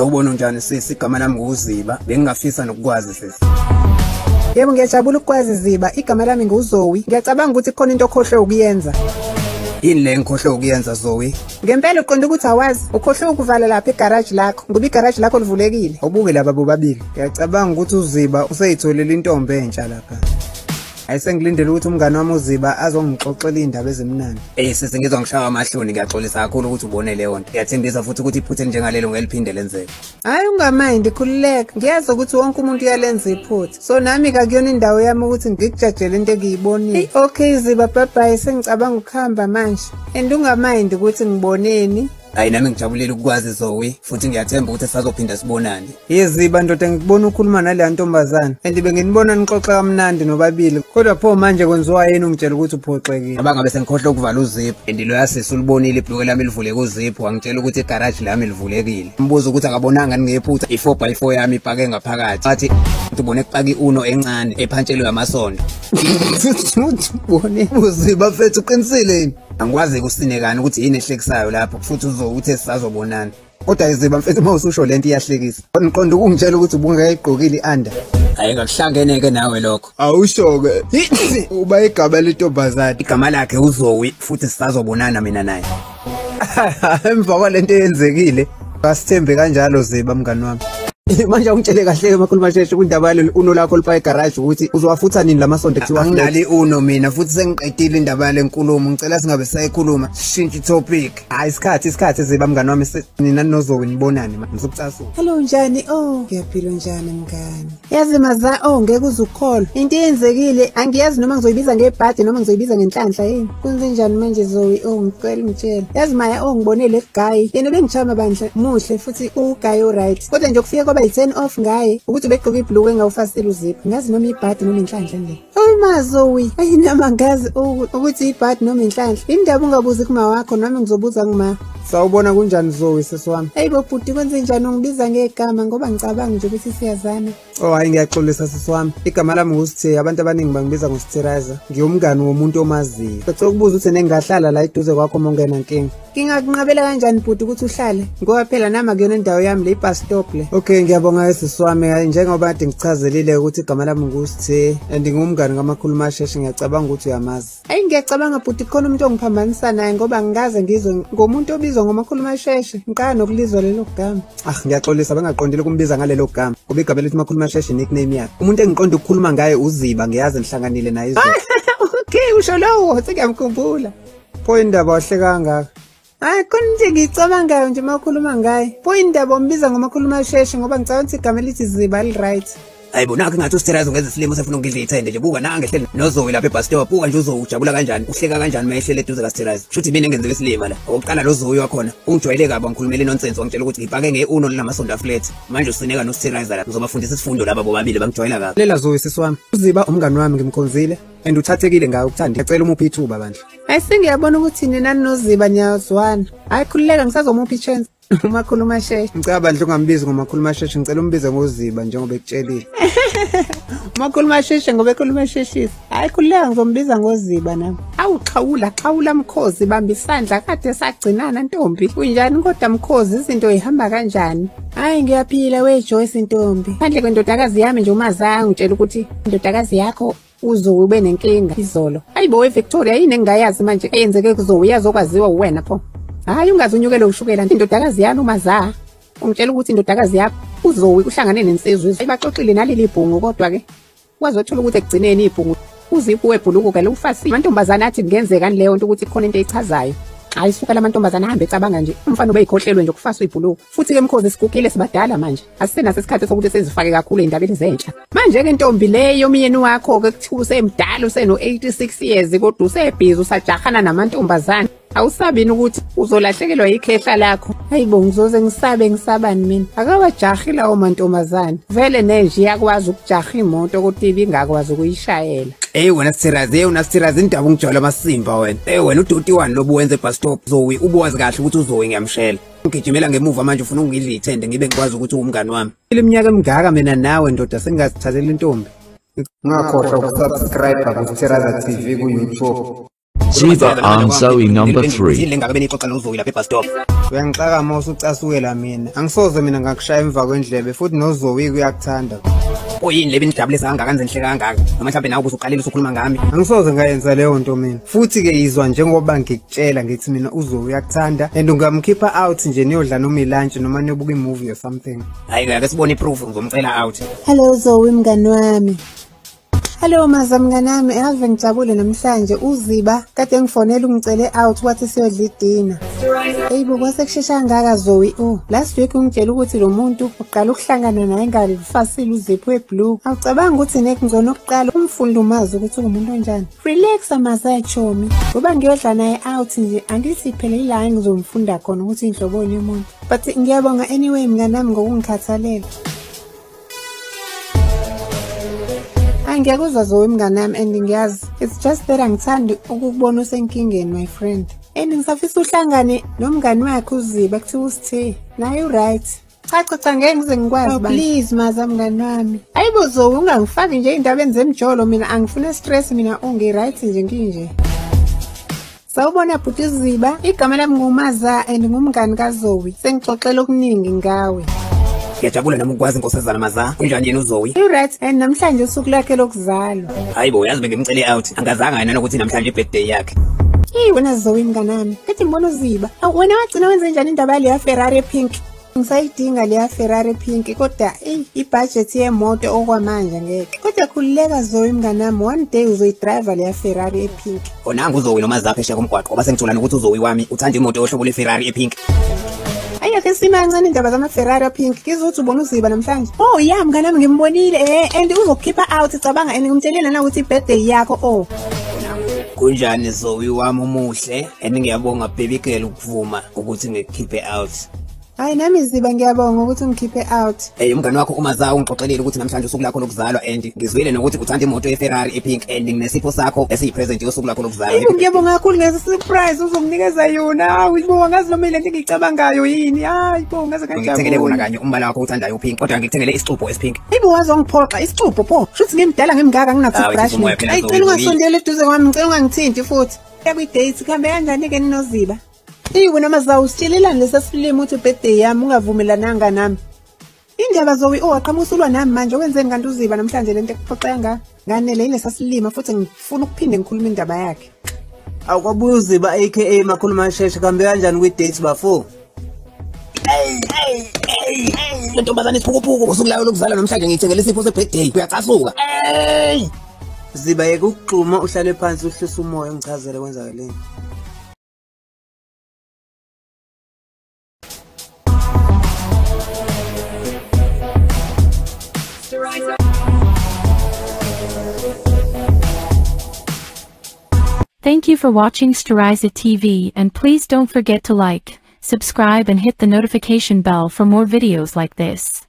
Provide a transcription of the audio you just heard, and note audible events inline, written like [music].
Sawubona njani sisi igama lami nguziba. Bengingafisa nokukwazi sisi. Yebo ngiyajabula ukukwazi Ziba. Igama lami nguZowi. Ngiyacabanga ukuthi khona into okhohlwe ukuyenza. yini le ngikhohlwe ukuyenza Zoe Ngempela uqonda ukuthi awazi ukhohlwe ukuvala lapha igaraji lakho ngoba igaraji lakho livulekile. awubuke laba bobabili ngiyacabanga ukuthi uziba useyitholile intombi entsha lapha ayisengilindele ukuthi umngane wami uziba azongixoxela iy'ndaba ezimnandi Eh sisi ngizwa ngishaya amahloni ngiyaxolisa kakhulu ukuthi ubone leyo nto ngiyathembisa futhi ukuthi iphutha elinjengalelo ngeliphinde lenzeke Hayi ungamind khululeka. Ngiyazi ukuthi wonke umuntu uyalenza iphutha. So nami kakuyona indawo yami ukuthi ngikujajele into engiyibonile. Okay Ziba bye bye sengicabanga ukuhamba manje. And ungamind ukuthi ngiboneni. Hayi nami ngijabulile ukukwazi Zoe futhi ngiyathemba ukuthi sazophinda sibonane. Yeziba ndoda ngikubona ukhuluma naleya ntombazane. And benginibona nixoxa kamnandi nobabili kodwa pho manje kwenziwa yini ungitshela ukuthi uphoxekile? Abangabe sengikhohlwe ukuvala uzipho and loya sisi ulibonile ibhluke lami livuleke uzipho wangitshela ukuthi igaraji lami livulekile. Mbuza ukuthi akabonanga ngingephutha i-4 by 4 yami ipake ngaphakathi. Athi ngibone kupaki uno encane ephantshelwe amasondo ubone [laughs] uziba fethu uqinisile yini? Angikwazi kusinekani ukuthi yini ehlekisayo lapho futhi uzowuthe sisazobonana kodwa iziba mfethu uma ususho lento iyahlekisa. Ngiqonda ukungitshela ukuthi ubungayigqokile i-under. Hayi ngakuhlangene-ke nawe lokho. Awusho-ke. [laughs] Uba igama lentombazane. Igama lakhe uzowi futhi sisazobonana mina naye. [laughs] Emva kwalento eyenzekile asithembe kanjalo ziba mngani wami. [laughs] manje ungitshele kahle-ke makhuluma asheshe kwindaba yaleli uno lakho lipa egaraji ukuthi uzowafutha nini lamasonto kuthiwa anginali uno mina futhi sengiqedile indaba yale nkulumo ngicela singabe sisayikhuluma sishintshe itopic hayi isikhathi isikhathi ziba mngani wami se- nina nozowe nibonane ngizokucasula Hello njani? Oh, ngiyaphila njani mngani? Yazi maza, oh ngeke uzukholwa. Into eyenzekile angiyazi noma ngizoyibiza ngebhadi noma ngizoyibiza ngenhlanhla yini. Kwenze njani manje Zoe? Oh ngicela ngitshela. Yazi Maya, oh ngibone le guy. Yena bengichama bandla muhle futhi uguy alright. Kodwa nje kufika kwaba yi-turn off ngaye ukuthi ubegqoka ibhluku engawufasile uzipho. Ngazi noma ibhadi noma inhlanhla nje. Oh ma Zoe, ayinama ngazi uku- ukuthi ibhadi noma inhlanhla. Indaba ungabuzi kuma wakho nami ngizobuza kuma. Sawubona kunjani zowe sisi wami? Hey bo bhuti kwenze njani? Ungibiza ngegama ngoba ngicabanga nje ukuthi siyazana. oh hayi ngiyaxolisa sisi wami. Igama lami ngusithe abantu abaningi bangibiza ngositheraza ngiyumngani womuntu omaziyo bese ukubuza ukuthi nengahlala la eduze kwakho uma ungena nkinga? Ngingakunqabela kanjani bhuti ukuthi uhlale? Ngoba phela nama kuyona indawo yami le bus stop le. okay ngiyabonga sisi wami. Hayi, njengoba kade ngichazelile ukuthi igama lami ngusithe and ngingumngani kamakhuluma asheshe ngiyacabanga ukuthi uyamazi. Hayi ngiyacabanga bhuti khona umuntu ongiphambanisa naye ngoba ngikaze ngizwe ngomuntu obizwa ngomakhuluma sheshe. Ngikaya nokulizwa lelo gama. ah ngiyaxolisa bengaqondile ukumbiza ngalelo gama ngoba igama lethi makhuluma asheshe nickname yakhe umuntu engiqonda ukukhuluma ngaye uziba ngiyazi nihlanganile naye izolo [laughs] Okay usho lowo sengiyamkhumbula. pho indaba wahle kangaka Hayi khona nje ngicabangayo nje makhuluma ngaye. Pho indaba ombiza ngomakhuluma sheshe ngoba ngicabanga ukuthi igama lithi ziba li hayi bonakho engathi usitherazo ngeze silimo sefuna ukudla ithende nje buka nange hlele nozowe lapha ebus stop buka nje uzowujabula kanjani uhleka kanjani uma ehlele eduze kasitherazo shuthi mina engenzele isilima la okokuqala lo zowe wakhona ungijwayele kabi angikhulumele nonsense wangitshela ukuthi ngipake nge-uno linamasondo aflet manje usineka nositheraza la ngizobafundisa isifundo laba bobabili bangijwayela kabi. Lela zowe sisi wami. Uziba umngani wami ngimkhonzile and uthathekile ngayo ukuthanda. Ngiyacela umuphi ithuba bandla? Hayi sengiyabona ukuthi nina noziba niyazwana. Hayi khululeka ngisazomuphi chance. Umakhuluma sheshe. ngicaba bandla ungambizi ngomakhuluma asheshe ngicela umbize ngoziba njengoba ekutshelile [laughs] Makhuluma sheshe ngoba ekhuluma sheshisa. Hayi khululeka ngizombiza ngoziba nami. Awu xawula xawula mkhozi bamba isandla kade sagcinana ntombi. Kunjani kodwa mkhozi izinto ihamba kanjani? Hayi ngiyaphila we Joyce ntombi. Phandle kwendodakazi yami nje umazanga ngitshela ukuthi indodakazi yakho uzowe ube nenkinga izolo. Hayibo we Victoria yini engayazi manje eyenzeke kuzowe yazokwaziwa uwena pho. Hayi ungaze unyukele ushukela indodakazi yami umaza. Ungitshela ukuthi indodakazi yakho uzowe uhlangane nensizwe ibaxoxile naleli bhungu kodwa ke wazothola ukuthi ekugcineni ibhungu uzipho webhuluko ke lufasi amantombazane athi kungenzeka leyo nto ukuthi khona into eyichazayo. Hayi suka la mantombazane ahambe ecabanga nje. Umfana ubeyikhohlelwe nje ukufaswa ibhuluko futhi ke mkhozi sigugile sibadala manje. Asisenaso isikhathi sokuthi sezifake kakhulu ey'ndabeni zentsha. Manje ke ntombi leyo umyeni wakho-ke kuthiwa usemdala useno-86 years kodwa usebhizi usajahana namantombazane. Awusabini ukuthi uzolahlekelwa yikhehla lakho. Hayi bo ngizoze ngisabe ngisabani mina? Akawajahi lawo mantombazane. Vele nenje iyakwazi ukujaha imoto kodwa ibingakwazi ukuyishayela. Ey wena sithirazi, hey una sithirazi indaba ungijwayela amasimba wena. Ey wena udoti wani lobu wenze bus stop Zoe ubuwazi kahle ukuthi uZoe ngiyamshela. Ugijimela ngemuva manje ufuna ungidla ithende ngibe ngikwazi ukuthi umngani wami. Iminyaka emingaka mina nawe ndoda sengazithathela intombi. Ngakhohlwa ukusubscribe ku-Sithiraza TV ku-YouTube. Ziba on Zoe number 3. Yini lengabe benixoxa noZoe lapha ebus stop? Uyangixaka ma usucasukela mina. Angisoze mina ngakushaya emva kwendlebe futhi noZoe kuyakuthanda. Oyini lebi nijabulisa kangaka nje nihle kangaka. Noma mhlawumbe nawe ubusuqalile usukhuluma ngami. Angisoze ngayenza leyo nto mina. Futhi ke izwa njengoba ngikutshela ngithi mina uZoe uyakuthanda and ungamkhipha out nje niyodla noma ilunch noma niyobuka imovie or something. Hayi ke ake sibone iproof ngizomcela out. Hello Zoe mngani wami. Hello maza mnganami ave ngijabule namhlanje uziba kade ngifonela ungicele out wathi siyodla idina. Hey bo kwase kushesha kangaka Zoe oh last week ungitshela ukuthi lo muntu uqala ukuhlangana naye ngalifasile uzipho weblue. Awucabanga ukuthi next ngcono ukuqala umfundi umazi ukuthi ungumuntu onjani. Relax amaza chomi. Ngoba ngiyodla naye out nje angithi phela ila engizomfunda khona ukuthi inhloboni yomuntu. But ngiyabonga anyway mnganami ngokungikhathalela. Ngiyakuzwa Zoe mngani wami and ngiyazi it's just that angithandi ukukubona usenkingeni my friend. And ngisafisa uhlangane nomngani wakhe uZiba kuthiwa usithe naye u-right. Cha cha cha ngeke ngize ngikwazi oh, please maza mngani wami. Ayibo Zoe ungangifaki nje indabeni zemjolo mina angifuna stress mina ungi-right nje nginje. Sawubona bhuti Ziba, igama lami nguMaza and ngumngani kaZoe. Sengixoxela okuningi ngawe. Ngiyajabula nami ukwazi inkosazana maza. Kunjani yena uZoe? I-right and namhlanje usuku lakhe lokuzalwa. Hayi bo uyazi bengimcele out. Angazanga yena nokuthi namhlanje ibirthday yakhe. Hey wena Zoe mnganami, kethi ngibona uZiba. Awu wena wagcina wenze njani indaba leya Ferrari pink? Ngisayidinga leya Ferrari pink kodwa ey ibudget yemoto okwamanje ngeke. Kodwa khulileka Zoe mnganami, one day uzoyidrive leya Ferrari epink. Onanga uZoe noma zapha eshiya komgwaqo ngoba sengithola ukuthi uZoe wami uthanda imoto ohlobo leFerrari epink. Ayeke simancane indaba zama-Ferrari pink. Ngizothi ubona uZiba namhlanje. Oh ya mnganami ngimbonile eh and uzokukhipha out cabanga and ngimtshelile na ukuthi ibirthday yakho oh. Kunjani Zoe wami umuhle? And ngiyabonga baby girl ukuvuma ukuthi ngikhiphe out. Hayi nami Ziba ngiyabonga ukuthi ungikhiphe out. Eh umngani wakho uMaza ungixoxelile ukuthi namhlanje usuku lakho lokuzalwa and ngizwile nokuthi uthanda imoto yeFerrari epink and nginesipho sakho esiyipresent yosuku lakho lokuzalwa. Ngiyabonga kakhulu ngeze surprise uzokunikeza yona. Hawu ngibonga ngazi noma ile nto engiyicabangayo yini. Hayi bo ngaze Ngikuthengele wona kanye umbala wakho uthandayo upink kodwa ngikuthengele isixubho esipink. Yibo wazongiphoxa isicupho pho. Shuthi ngimdala ngimngaka ngina Hawu, toothbrush. iphuma phela Ayi cela Zoe. ungasondeli eduze kwami ngicela ungangithinti futhi. Yaku date kuhambe kanjani ke ninoziba? Iwe noma zawusitshelelani lesasifilimu uthi birthday yami ungavumelananga nami. Indaba Zoe owaqhamuka usulwa nami manje wenzeni kanti uziba namhlanje lento ekuphoxeka nga nganele ile sasilima futhi ngifuna ukuphinde ngikhuluma indaba yakhe. Awukwabuya uziba aka makhuluma sheshe kambe kanjani kwi-date bafo? Le ntombazane isiphukuphuku usuku layo lokuzalwa namhlanje ngiyithengele isipho se-birthday uyacasuka. Ziba yeke ukugxuma uhlale phansi uhlise umoya ungichazele kwenzakaleni. Thank you for watching Steriza TV and please don't forget to like, subscribe and hit the notification bell for more videos like this.